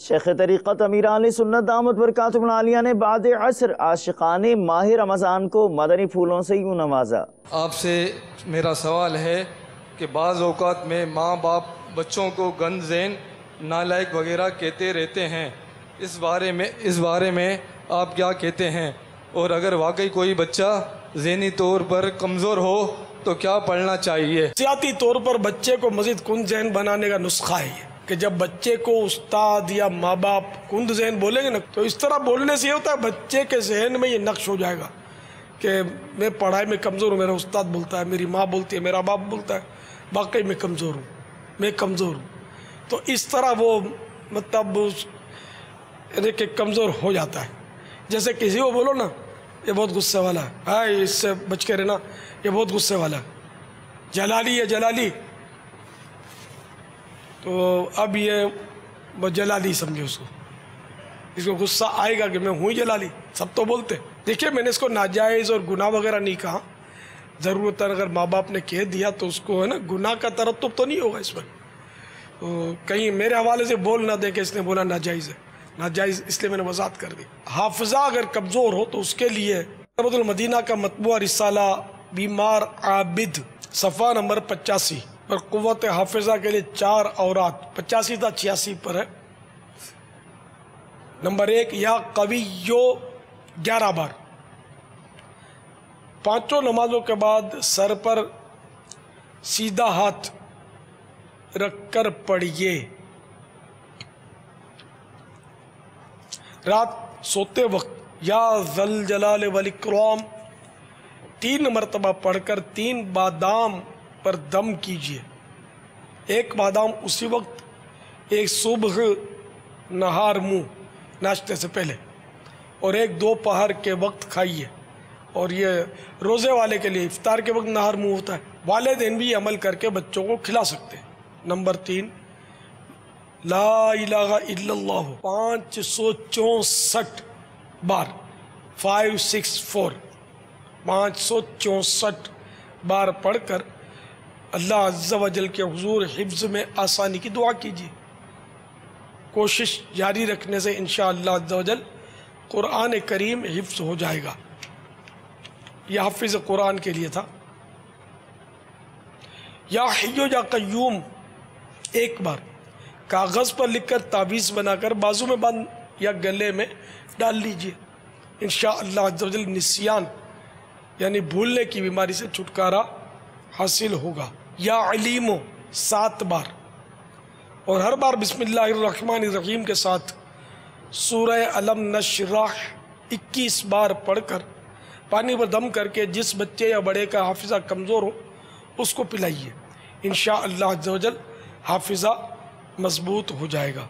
शेख तरीक़त अमीर सुन्नत दामद बरकातुमलिया ने बाद असर आशिकान माह रमज़ान को मदनी फूलों से यूँ नवाजा। आपसे मेरा सवाल है कि बाज़ अवकात में माँ बाप बच्चों को गन जैन नालायक वगैरह कहते रहते हैं। इस बारे में इस बारे में आप क्या कहते हैं? और अगर वाकई कोई बच्चा जहनी तौर पर कमज़ोर हो तो क्या पढ़ना चाहिए? सियाती तौर पर बच्चे को मजीद कुंद जहन बनाने का नुस्खा है कि जब बच्चे को उस्ताद या माँ बाप कुंद जहन बोलेंगे ना तो इस तरह बोलने से ये होता है, बच्चे के जहन में ये नक्श हो जाएगा कि मैं पढ़ाई में कमज़ोर हूँ, मेरा उस्ताद बोलता है, मेरी माँ बोलती है, मेरा बाप बोलता है, वाकई मैं कमज़ोर हूँ, मैं कमज़ोर हूँ। तो इस तरह वो मतलब यानी कि कमज़ोर हो जाता है। जैसे किसी को बोलो ना, ये बहुत गुस्से वाला है हाय इससे बच के रहना, ये बहुत गुस्से वाला है। जलाली है, जलाली। तो अब ये वो जलाली समझे उसको। इसको गुस्सा आएगा कि मैं हूँ जलाली सब तो बोलते। देखिए, मैंने इसको नाजायज़ और गुनाह वगैरह नहीं कहा। ज़रूरत अगर माँ बाप ने कह दिया तो उसको, है ना, गुनाह का तरतुब तो नहीं होगा इसमें तो कहीं मेरे हवाले से बोल ना दे कि इसने बोला नाजायज़ है। नाजायज़ इसलिए मैंने वजात कर दी। हाफजा अगर कमज़ोर हो तो उसके लिए मदीना का मतबुआ रिसाला बीमार आबिद, सफ़ा नंबर पचासी। पर कुत हाफिजा के लिए चार औरात, पचासी था छियासी पर है। नंबर एक, या कवि यो ग्यारह बार। पाँचों नमाजों के बाद सर पर सीधा हाथ रखकर पढ़िए। रात सोते वक्त, या जल जलाल वलिक्राम तीन मरतबा पढ़कर तीन बादाम पर दम कीजिए। एक बादाम उसी वक्त, एक सुबह नहार मुँह, नाश्ते से पहले, और एक दोपहर के वक्त खाइए। और ये रोज़े वाले के लिए इफ्तार के वक्त नहार मुँह होता है। वाले दिन भी अमल करके बच्चों को खिला सकते हैं। नंबर तीन, ला इल्लल्लाह, पाँच सौ चौंसठ बार, फाइव सिक्स फोर, पाँच सौ चौंसठ बार पढ़कर अल्लाह अज्जा वजल के हुजूर हिफ्ज़ में आसानी की दुआ कीजिए। कोशिश जारी रखने से इन वजल कुरान करीम हिफ्ज़ हो जाएगा। यह हाफिज़ कुरान के लिए था। या हियो या कयूम एक बार कागज़ पर लिखकर तावीज़ बनाकर बाजू में बंद या गले में डाल लीजिए। इन शाजल निसियान, यानी भूलने की बीमारी से छुटकारा हासिल होगा। या अलीमो, सात बार। और हर बार बिस्मिल्लाहिर्रहमानिर्रहीम के साथ सूरह अलम नशराह इक्कीस बार पढ़कर, पानी पर दम करके जिस बच्चे या बड़े का हाफिज़ा कमज़ोर हो, उसको पिलाइए। इन शाह हाफिज़ा मज़बूत हो जाएगा।